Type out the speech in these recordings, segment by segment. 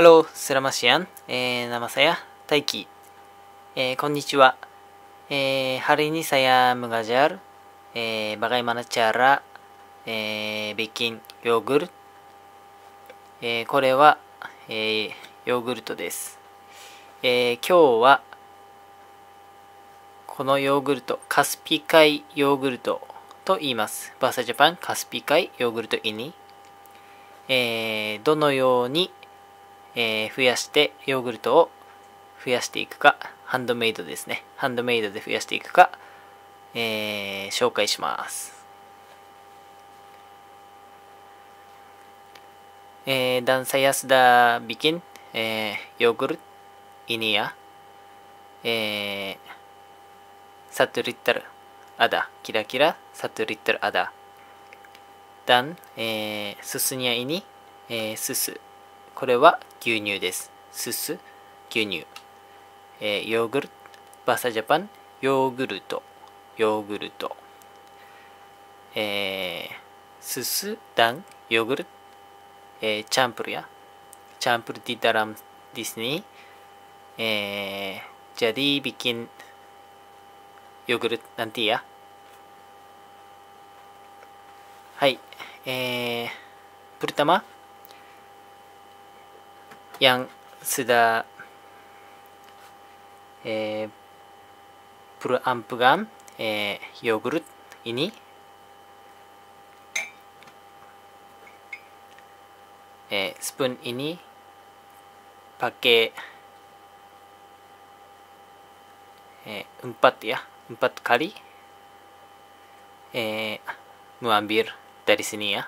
hello、すらましアん、えー、なまさや、たいき、えー、こんにちは、えー、ハリニサヤムガジャル、えー、バガイマナチャラ、えー、ビキン、ヨーグルト、えー、これは、えー、ヨーグルトです、えー、今日は、このヨーグルト、カスピ海ヨーグルトと言います。バーサジャパン、カスピ海ヨーグルトイニ、えー、どのように、えー、増やしてヨーグルトを増やしていくかハンドメイドですね。ハンドメイドで増やしていくか、えー、紹介します。えー、ダンサヤスダビキン、えー、ヨーグルトイニア、えー、サトリッタルアダキラキラサトリッタルアダダン、えー、ススニアイニ、えー、スス。これは牛乳です。すす、牛乳。えーヨーグルト、バサジャパン、ヨーグルト、ヨーグルト。えー、すす、ダン、ヨーグルト、えー、チャンプルや、チャンプルディダラムディスニー、えー、ジャディビキン、ヨーグルト、なんてや。はい、えー、プルタマ。Yang sudah eh, perampugan eh, yogurt ini. Eh, spoon ini pakai eh, empat ya empat kali eh, mengambil dari sini ya.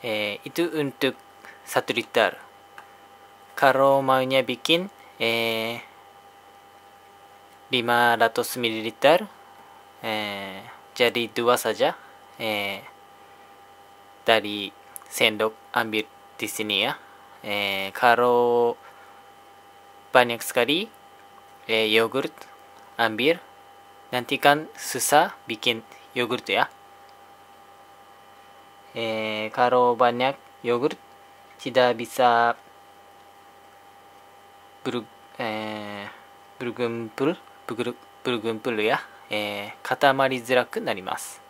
Eh, itu untuk satu liter kalau maunya bikin eh, 500 ml eh, jadi dua saja eh, dari sendok ambil di sini ya. Eh, kalau banyak sekali eh, yogurt ambil nanti kan susah bikin yogurt ya. Eh, kalau banyak yogurt tidak bisa ブル,、えー、ブルグンプル？ブグルブルグンプルや、えー、固まりづらくなります。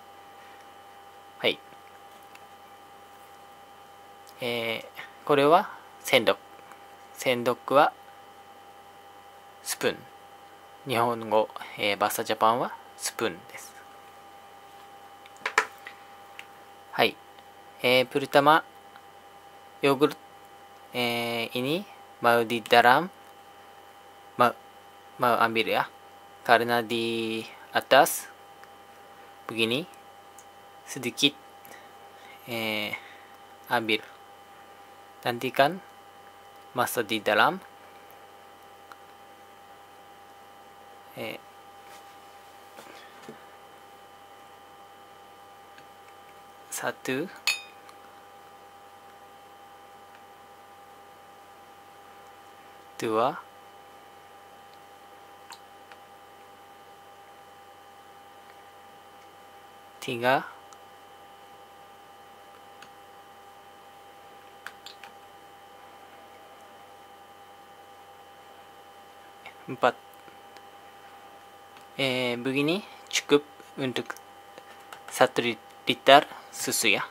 はい。えー、これはセンドックセンドックはスプーン。日本語、えー、バッサジャパンはスプーンです。はい、えー、プルタマヨーグルト、えー、ini mau di dalam mau mau ambil ya. Karena di atas begini sedikit eh, ambil. Nanti kan masuk di dalam eh, satu dua tiga. Empat. Eh, begini cukup untuk satu liter susu ya.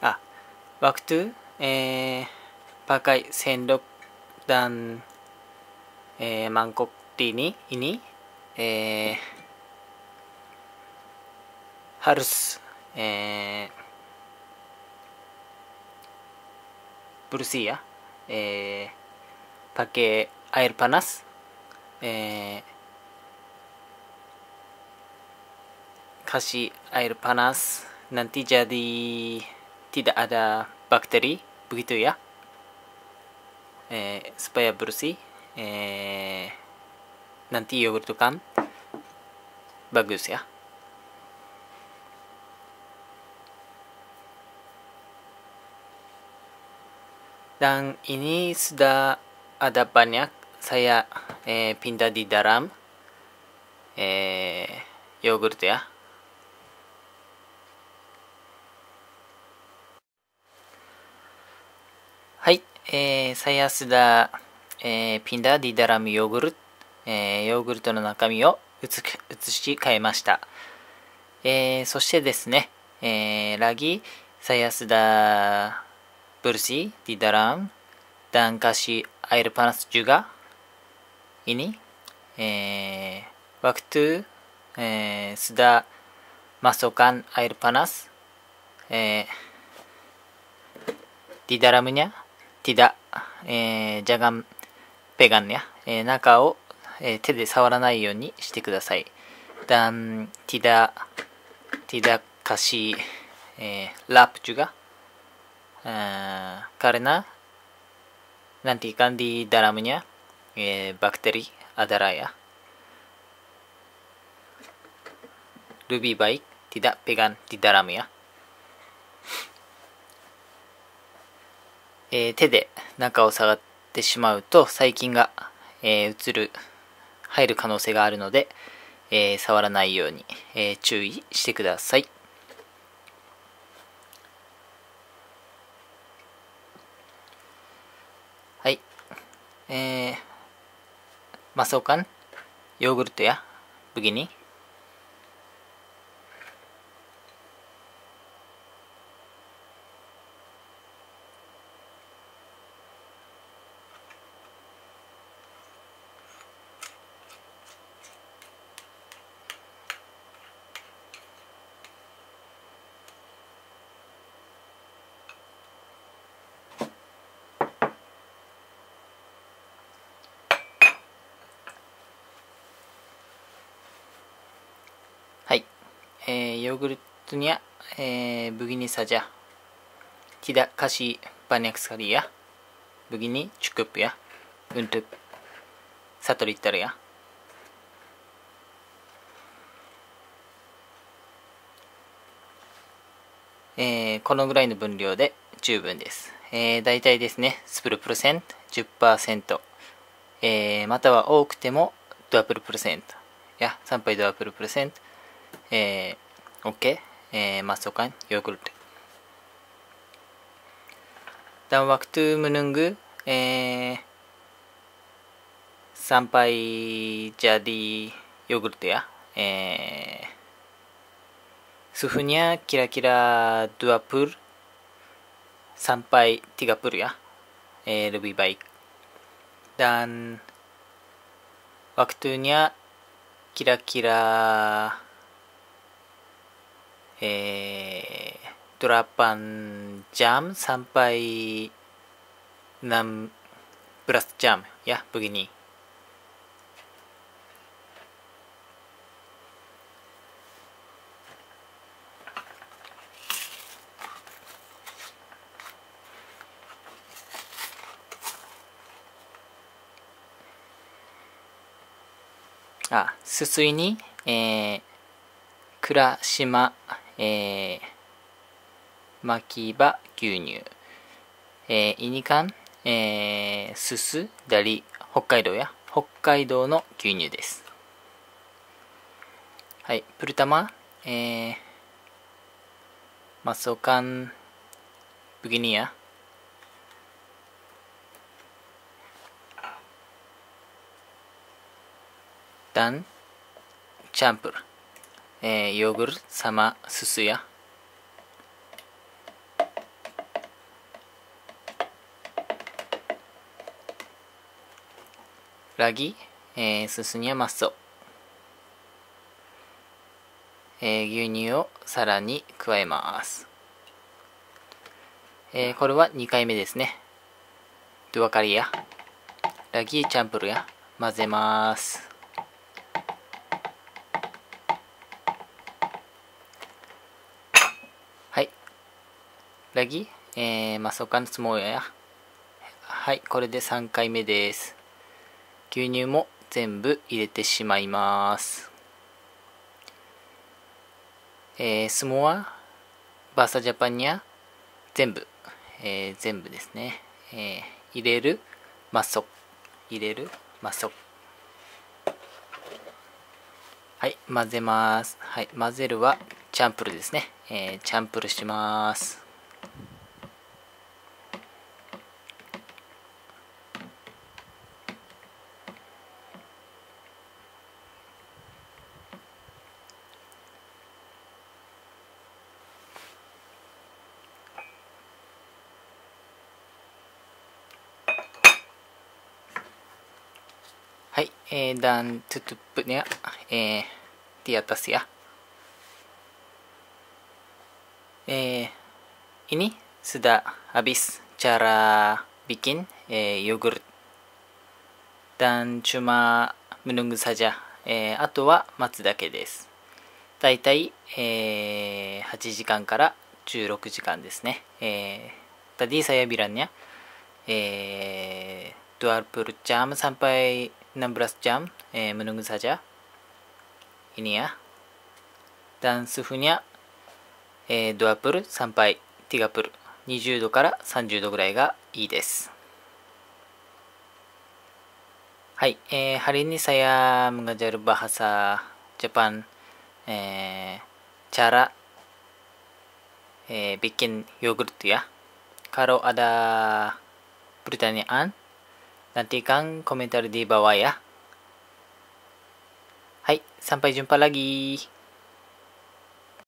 Ah waktu eh, pakai sendok dan eh, mangkok ini ini eh, harus eh, bersih ya. Eh, pakai air panas eh, kasih air panas nanti jadi tidak ada bakteri begitu ya. Eh, supaya bersih Eh, nanti yogurt kan bagus ya. Dan ini sudah ada banyak saya eh, pindah di dalam eh, yogurt ya. Hai, eh, saya sudah えー、ピンダーディダラムヨーグルト、え、ヨーグルトの中身を移,く移し替えました、えー、そしてですね、えー、ラギサヤスダブルシディダラムダンカシアイルパナスジュガイニ、えー、ワクトゥ、えー、スダマソカンアイルパナス、えーディダラムニャティダ、えー、ジャガンペガンや、中を、手で触らないようにしてください。ダンティダ、ティダカシー、ラプチュガ、カレナ、ランティカンディダラムニャ、バクテリーアダラヤ、ルビーバイ、ティダペガン、ティダラムヤ、えー、手で中を触って、てしまうと細菌が、えー、移る入る可能性があるので、えー、触らないように、え注意してください。はい。えー、マソカン？ヨーグルトや？ブギニえー、ヨーグルトニア、えー、ブギニサジャ、キダカシバニャクスカリヤ、ブギニチュクップや、ウントゥプ、サトリッタルや。えー、このぐらいの分量で十分です。えー、大体ですね、スプルプルセント、10%、えー、または多くてもドアプルプルセント、や、3杯ドアプルプルセント、えー、オッケー、えー、マスオカン、ヨーグルト。ダンワクトゥムヌング、えー、サンパイジャディヨーグルトや、えー、スフニャキラキラドゥアプル、サンパイティガプルや、えー、ルビーバイ。ダン、ワクトゥニャキラキラ、えー、ドラパンジャム、参拝、ナム、ブラスジャム、や、ブギニあ、すすいに、えー、倉島えー、巻き場牛乳、えー、イニカン、えー、すすだり北海道や。北海道の牛乳です。はいプルタマ。えー、マソカンブギニア。ダン。チャンプル。えー、ヨーグルトサマススヤラギ、えー、ススニャマッソ、えー、牛乳をさらに加えます、えー、これは2回目ですね。ドゥワカリアラギーチャンプルや混ぜます。ラギ、えー、マソカンスモーヤや。はい、これで3回目です。牛乳も全部入れてしまいます。えー、スモア、バーサジャパンには？全部、えー、全部ですね。えー、入れる、マソ。入れる、マソ。はい、混ぜます。はい、混ぜるはチャンプルですね。えー、チャンプルします。はい、えー、 dan, tutupnya、えー、 di atas ya。えー、 ini, sudah, habis, cara, bikin、えー、 yogurt。dan, cuma, menunggu saja、えー、あとは、待つだけです。大体た、えー、8時間から16時間ですね。えー、 tadi saya bilangnya、えー、ドアルプルチャーム、サンパイ、16 jam eh, menunggu saja ini ya dan suhunya eh, 20 sampai 30 20度から30度ぐらいがいいですはい、eh, hari ini saya mengajar bahasa Jepang eh, cara eh, bikin yogurt ya kalau ada pertanyaan Nantikan komentar di bawah ya. Hai, sampai jumpa lagi.